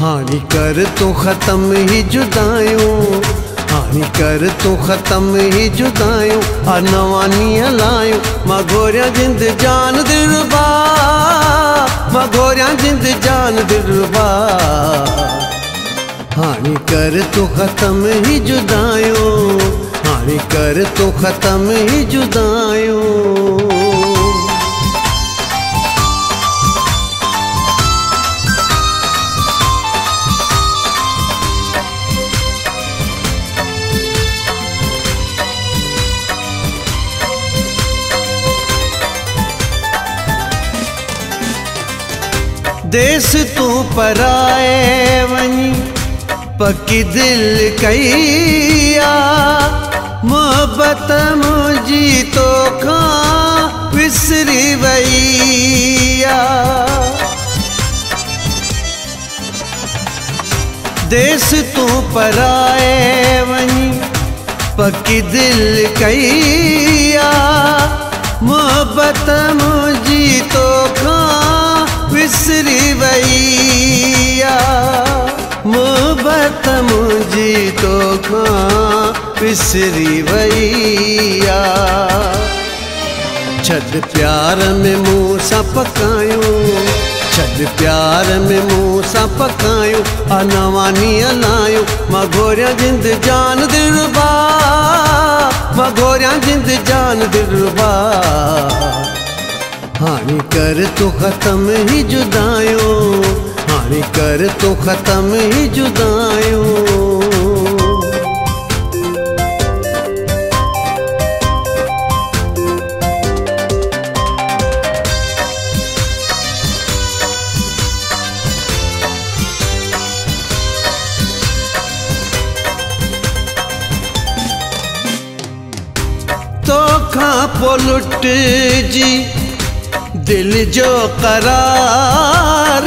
हानि कर तो ख़त्म ही जुदायूं, हानि कर तो ख़त्म ही जुदायूं, आ नवानी लायूं। माँ घोरियाँ जिंद जान दिलबा माँ घोरियाँ जिंद जान दिलबा हानि कर तो ख़त्म ही जुदायूं, हानि कर तो ख़त्म ही जुदायूं। देस तू पराए वञी पकी दिल कईया। मोहबत मुंहिंजी तोखां विसरी वईया। देस तू पराए वञी पकी दिल कईया। मोहबत मुंहिंजी तोखां मोहबत मुंहिंजी तोखां विसरी वईया छॾ प्यार में मूं सां पकायूं प्यार में मूं सां पकायूं आ नवानी लायूं माँ जिंद जान दिलबा माँ घोरियाँ जिंद जान दिलबा हानि कर तो ख़त्म ही जुदायूं। हानि कर तो ख़त्म ही जुदायूं तोखां लुट जी दिल जो करार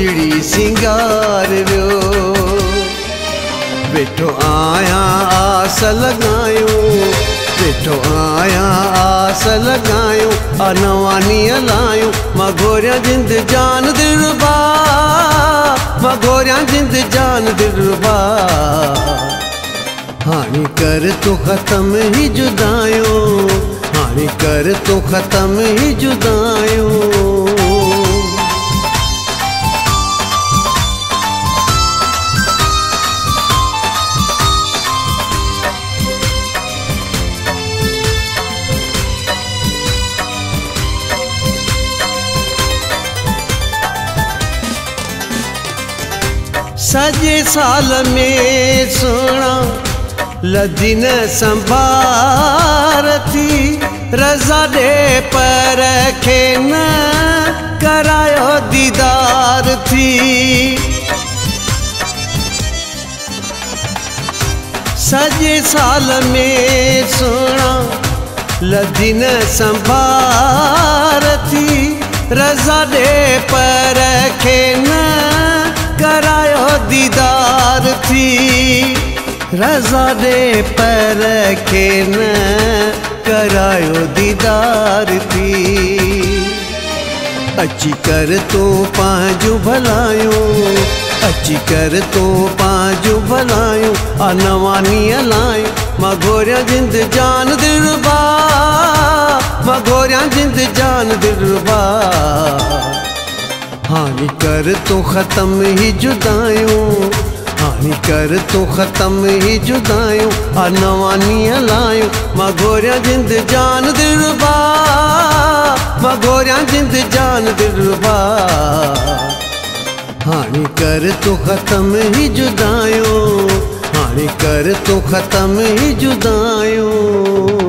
उजड़ी सिंगार वियो। वेठो आहियाँ आस लॻायूं वेठो आहियाँ आस लॻायूं आ माँ घोरियाँ जिंद जान दिलबा माँ जिंद जान दिलबा हानि कर तो ख़त्म ही जुदायूं, हानि कर तो ख़त्म ही जुदायूं। सॼे साल में सुहिणा लदिन संभार थी रज़ा ॾे पर न करायो दीदार थी। सॼे साल में सुहिणा लदिन संभार थी रज़ा ॾे पर खे न करायो दीदार थी रज़ा ॾे पर खे न करायो दीदार थी अची कर तूं पंहिंजूं भलायूं अची अची कर तूं पंहिंजो भलायूं आ नवानी हलायूं माँ घोरियाँ जिंद जान दिलबा माँ घोरियाँ जिंद जान दिलबा हानी कर तूं ख़त्म ही जुदायूं हानी कर तूं ख़त्म ही जुदायूं आ नवानी हलायूं माँ घोरियाँ जिंद जान दिलबा माँ घोरियाँ जिंद जान दिलबा हानी कर तूं ख़त्म ही जुदायूं हानी कर तूं ख़त्म ही जुदायूं